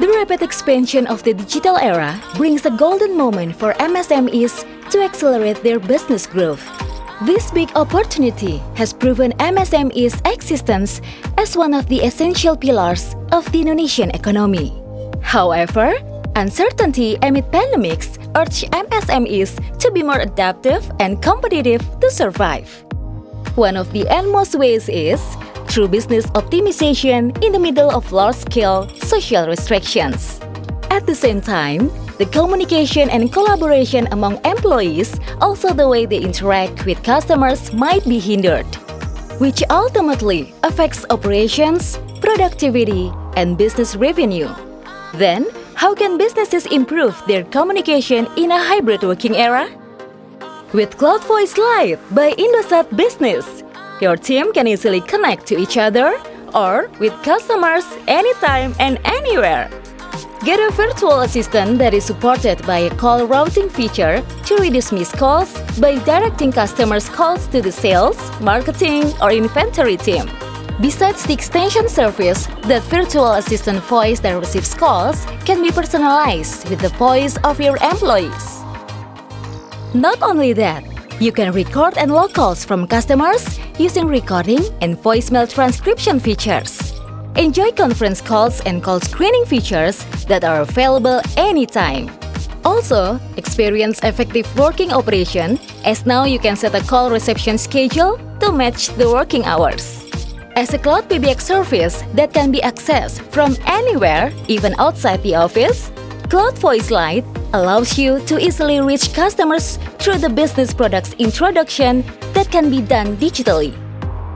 The rapid expansion of the digital era brings a golden moment for MSMEs to accelerate their business growth. This big opportunity has proven MSME's existence as one of the essential pillars of the Indonesian economy. However, uncertainty amid pandemics urge MSMEs to be more adaptive and competitive to survive. One of the endmost ways is through business optimization in the middle of large-scale social restrictions. At the same time, the communication and collaboration among employees, also the way they interact with customers might be hindered, which ultimately affects operations, productivity, and business revenue. Then, how can businesses improve their communication in a hybrid working era? With Cloud Voice Lite by Indosat Business, your team can easily connect to each other or with customers anytime and anywhere. Get a virtual assistant that is supported by a call routing feature to reduce missed calls by directing customers' calls to the sales, marketing, or inventory team. Besides the extension service, that virtual assistant voice that receives calls can be personalized with the voice of your employees. Not only that, you can record and log calls from customers using recording and voicemail transcription features. Enjoy conference calls and call screening features that are available anytime. Also, experience effective working operation as now you can set a call reception schedule to match the working hours. As a cloud PBX service that can be accessed from anywhere, even outside the office, Cloud Voice Lite allows you to easily reach customers through the business products introduction that can be done digitally.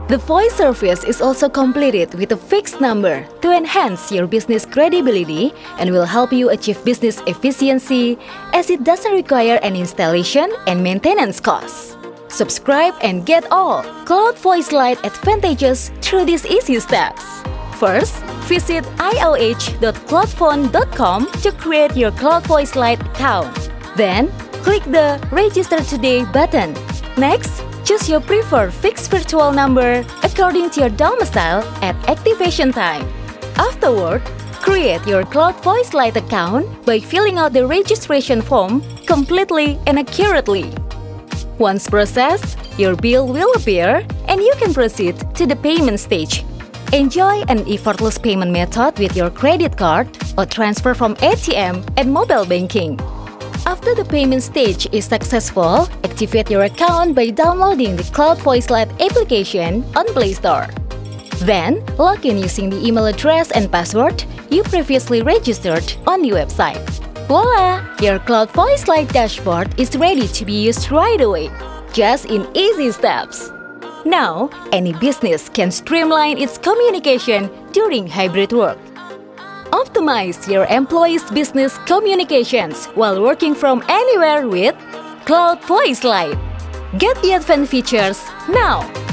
The voice service is also completed with a fixed number to enhance your business credibility and will help you achieve business efficiency as it doesn't require an installation and maintenance costs. Subscribe and get all Cloud Voice Lite advantages through these easy steps. First, visit ioh.cloudphone.com to create your Cloud Voice Lite account. Then, click the Register Today button. Next, choose your preferred fixed virtual number according to your domicile at activation time. Afterward, create your Cloud Voice Lite account by filling out the registration form completely and accurately. Once processed, your bill will appear and you can proceed to the payment stage Enjoy an effortless payment method with your credit card or transfer from ATM and mobile banking. After the payment stage is successful, activate your account by downloading the Cloud Voice Lite application on Play Store. Then, log in using the email address and password you previously registered on the website. Voila! Your Cloud Voice Lite dashboard is ready to be used right away, just in easy steps. Now, any business can streamline its communication during hybrid work. Optimize your employees' business communications while working from anywhere with Cloud Voice Lite. Get the advanced features now!